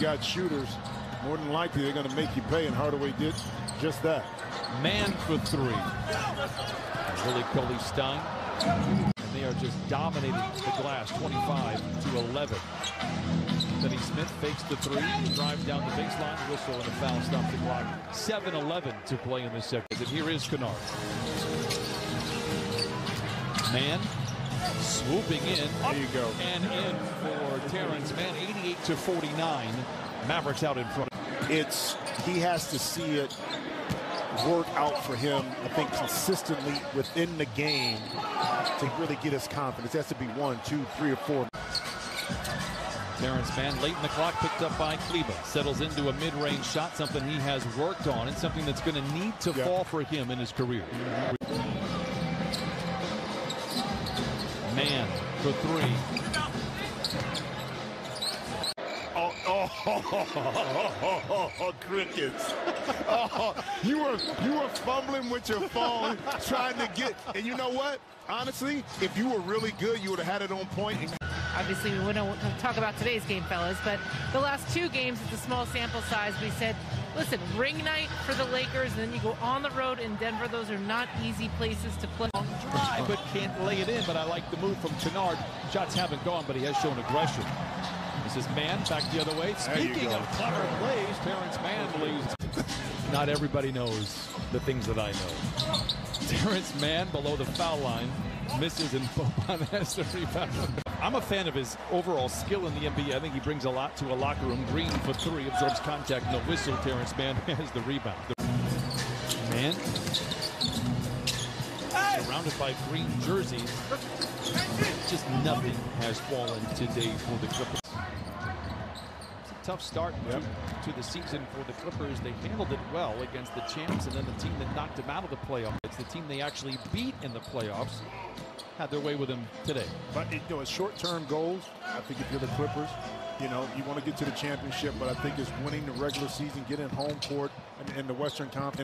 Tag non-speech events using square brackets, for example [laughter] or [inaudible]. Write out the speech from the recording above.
got shooters, more than likely they're going to make you pay, and Hardaway did just that. Mann for three. Willie Cauley Stein. And they are just dominating the glass, 25 to 11. Denny Smith fakes the three, drives down the baseline, whistle, and a foul stops the clock. 7-11 to play in the second. And here is Kennard. Mann swooping in. There you go. And in for Terance Mann, 88 to 49. Mavericks out in front. It's he has to see it work out for him. I think consistently within the game to really get his confidence. It has to be one, two, three, or four. Terance Mann late in the clock picked up by Kleber. Settles into a mid-range shot, something he has worked on and something that's going to need to Yeah. fall for him in his career. Mann for three. Oh, oh, [laughs] oh, crickets. Oh, [laughs] you were you were fumbling with your phone trying to get and you know what? Honestly, if you were really good, you would have had it on point. And Obviously, we wouldn't talk about today's game, fellas, but the last two games, it's a small sample size. We said, listen, ring night for the Lakers, and then you go on the road in Denver. Those are not easy places to play. Drive, but can't lay it in. But I like the move from Kennard. Shots haven't gone, but he has shown aggression. This is Mann back the other way. Speaking of clever plays, Terance Mann believes. [laughs] Not everybody knows the things that I know. Terance Mann below the foul line misses and [laughs] Boban has the rebound. I'm a fan of his overall skill in the NBA. I think he brings a lot to a locker room. Green for three, absorbs contact, no whistle. Terance Mann [laughs] has the rebound. Mann surrounded by green jerseys. Just nothing has fallen today for the Clippers. Tough start Yep. to, to the season for the Clippers. They handled it well against the champs and then the team that knocked them out of the playoffs. It's the team they actually beat in the playoffs. Had their way with them today. But you know, short-term goals, I think if you're the Clippers, you know, you want to get to the championship. But I think it's winning the regular season, getting home court in, in the Western Conference.